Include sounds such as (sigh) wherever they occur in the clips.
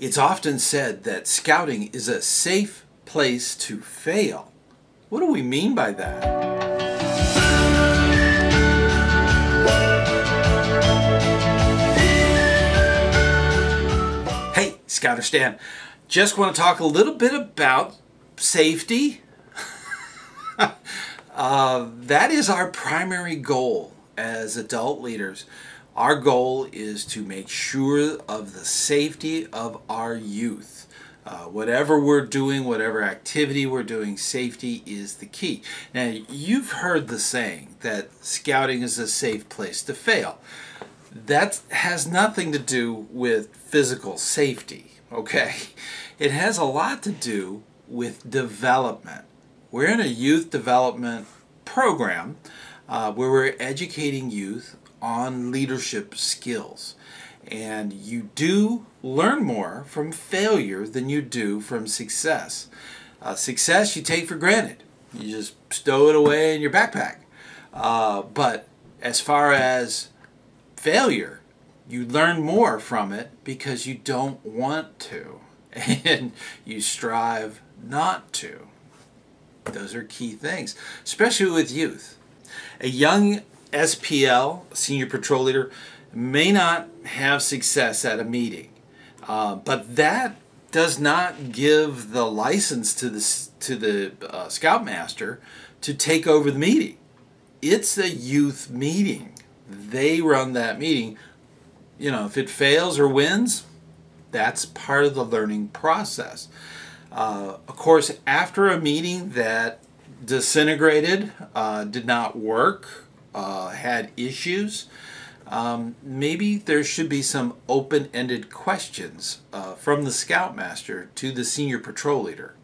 It's often said that scouting is a safe place to fail. What do we mean by that? Hey, Scouter Stan. Just want to talk a little bit about safety. (laughs) uh, that is our primary goal as adult leaders. Our goal is to make sure of the safety of our youth. Uh, whatever we're doing, whatever activity we're doing, safety is the key. Now, you've heard the saying that scouting is a safe place to fail. That has nothing to do with physical safety, okay? It has a lot to do with development. We're in a youth development program uh, where we're educating youth on leadership skills. And you do learn more from failure than you do from success. Uh, success you take for granted. You just stow it away in your backpack. Uh, but as far as failure, you learn more from it because you don't want to (laughs) and you strive not to. Those are key things, especially with youth. A young SPL, senior patrol leader, may not have success at a meeting, uh, but that does not give the license to the to the uh, scoutmaster to take over the meeting. It's a youth meeting. They run that meeting. You know, if it fails or wins, that's part of the learning process. Uh, of course, after a meeting that disintegrated, uh, did not work, uh, had issues, um, maybe there should be some open ended questions uh, from the scoutmaster to the senior patrol leader.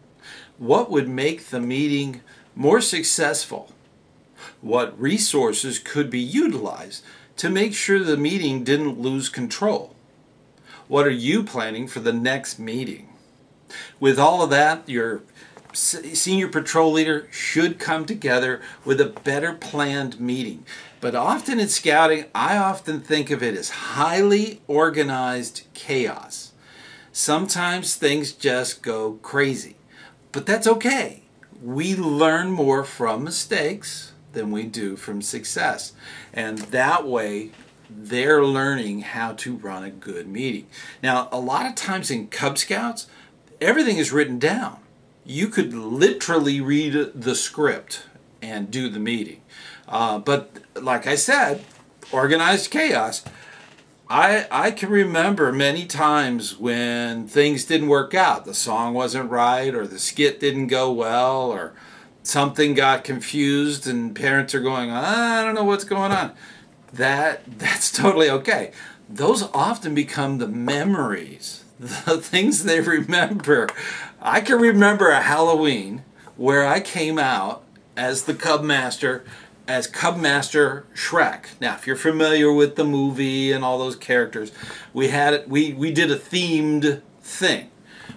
What would make the meeting more successful? What resources could be utilized to make sure the meeting didn't lose control? What are you planning for the next meeting? With all of that, your senior patrol leader should come together with a better planned meeting. But often in scouting, I often think of it as highly organized chaos. Sometimes things just go crazy, but that's okay. We learn more from mistakes than we do from success. And that way, they're learning how to run a good meeting. Now, a lot of times in Cub Scouts, everything is written down. You could literally read the script and do the meeting. Uh, but like I said, organized chaos. I, I can remember many times when things didn't work out. The song wasn't right, or the skit didn't go well, or something got confused, and parents are going, I don't know what's going on that (laughs) that's totally okay. Those often become the memories, the (laughs) things they remember. I can remember a Halloween where I came out as the Cub Master, as Cub Master Shrek. Now, if you're familiar with the movie and all those characters, we had we we did a themed thing.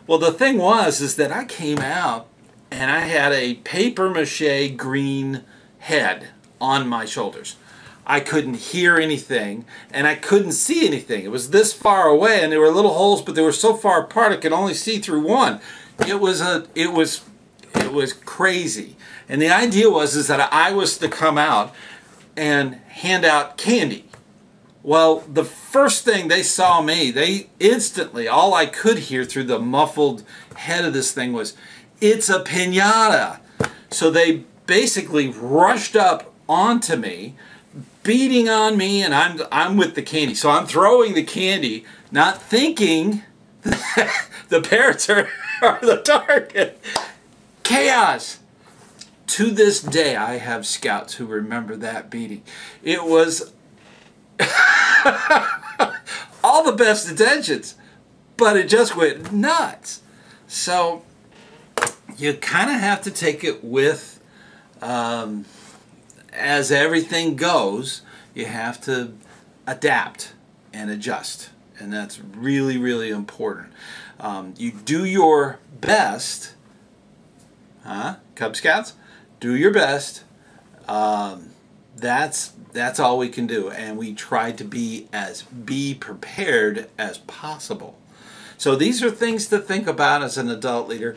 Well, the thing was is that I came out and I had a paper mache green head on my shoulders. I couldn't hear anything and I couldn't see anything. It was this far away and there were little holes, but they were so far apart I could only see through one. It was a it was it was crazy. And the idea was is that I was to come out and hand out candy. Well, the first thing they saw me, they instantly, all I could hear through the muffled head of this thing was, it's a pinata. So they basically rushed up onto me beating on me and I'm I'm with the candy. So I'm throwing the candy, not thinking (laughs) the parents are, (laughs) are the target. Chaos. To this day, I have scouts who remember that beating. It was (laughs) all the best intentions, but it just went nuts. So you kind of have to take it with um, as everything goes, you have to adapt and adjust. And that's really, really important. Um, you do your best, huh? Cub Scouts, do your best. Um, that's that's all we can do, and we try to be as be prepared as possible. So these are things to think about as an adult leader.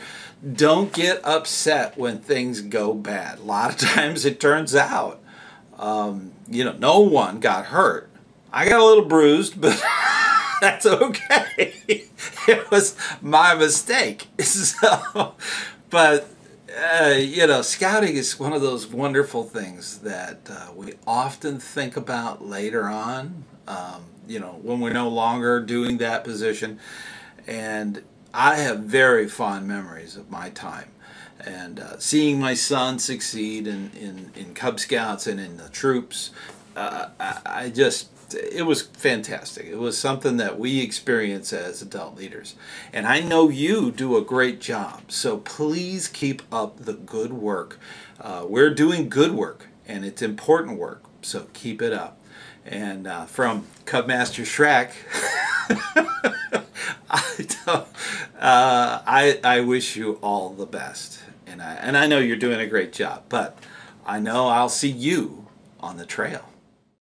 Don't get upset when things go bad. A lot of (laughs) times it turns out, um, you know, no one got hurt. I got a little bruised, (laughs) but that's okay. (laughs) it was my mistake. So, but uh, you know, scouting is one of those wonderful things that uh, we often think about later on. Um, you know, when we're no longer doing that position, and I have very fond memories of my time and uh, seeing my son succeed in, in, in Cub Scouts and in the troops. Uh, I, I just it was fantastic. It was something that we experience as adult leaders. And I know you do a great job. So please keep up the good work. Uh, we're doing good work, and it's important work. So keep it up. And uh, from Cubmaster Shrek, I, (laughs) uh, I, I wish you all the best. And I, and I know you're doing a great job, but I know I'll see you on the trail.